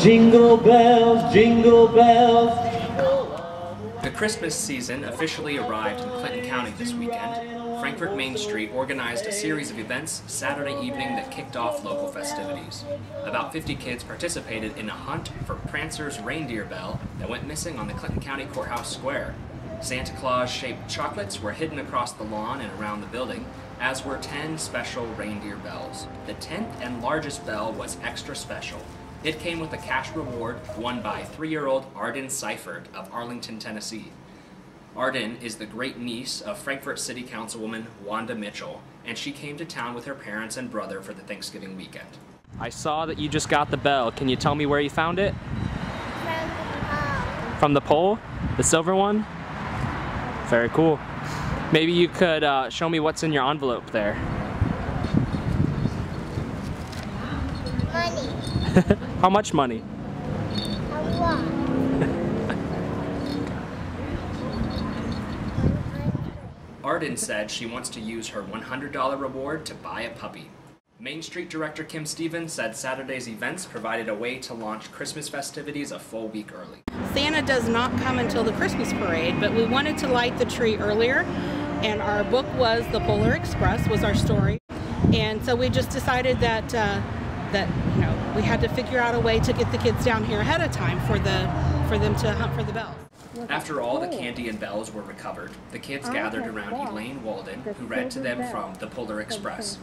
Jingle bells, jingle bells. The Christmas season officially arrived in Clinton County this weekend. Frankfort Main Street organized a series of events Saturday evening that kicked off local festivities. About 50 kids participated in a hunt for Prancer's reindeer bell that went missing on the Clinton County Courthouse Square. Santa Claus shaped chocolates were hidden across the lawn and around the building, as were 10 special reindeer bells. The 10th and largest bell was extra special. It came with a cash reward won by three year old Arden Seifert of Arlington, Tennessee. Arden is the great niece of Frankfort City Councilwoman Wanda Mitchell, and she came to town with her parents and brother for the Thanksgiving weekend. I saw that you just got the bell. Can you tell me where you found it? From the pole? The silver one? Very cool. Maybe you could uh, show me what's in your envelope there. How much money? A lot. Arden said she wants to use her $100 reward to buy a puppy. Main Street Director Kim Stevens said Saturday's events provided a way to launch Christmas festivities a full week early. Santa does not come until the Christmas parade, but we wanted to light the tree earlier, and our book was The Polar Express was our story, and so we just decided that uh, that you know we had to figure out a way to get the kids down here ahead of time for the for them to hunt for the bells. After all the candy and bells were recovered, the kids gathered around Elaine Walden, who read to them from The Polar Express.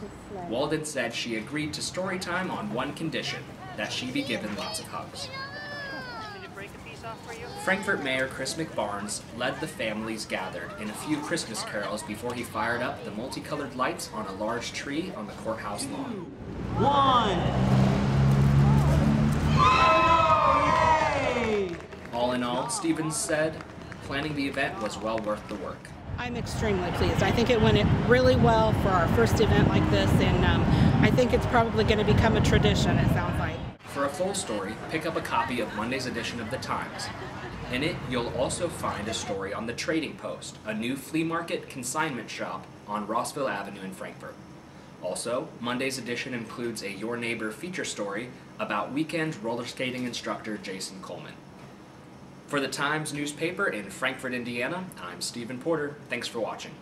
Walden said she agreed to story time on one condition that she be given lots of hugs. Frankfort Mayor Chris McBarnes led the families gathered in a few Christmas carols before he fired up the multicolored lights on a large tree on the courthouse lawn. One. All in all, Stevens said, planning the event was well worth the work. I'm extremely pleased. I think it went really well for our first event like this, and um, I think it's probably going to become a tradition. It sounds like. For a full story, pick up a copy of Monday's edition of The Times. In it, you'll also find a story on the Trading Post, a new flea market consignment shop on Rossville Avenue in Frankfort. Also, Monday's edition includes a Your Neighbor feature story about weekend roller skating instructor Jason Coleman. For the Times newspaper in Frankfort, Indiana, I'm Stephen Porter. Thanks for watching.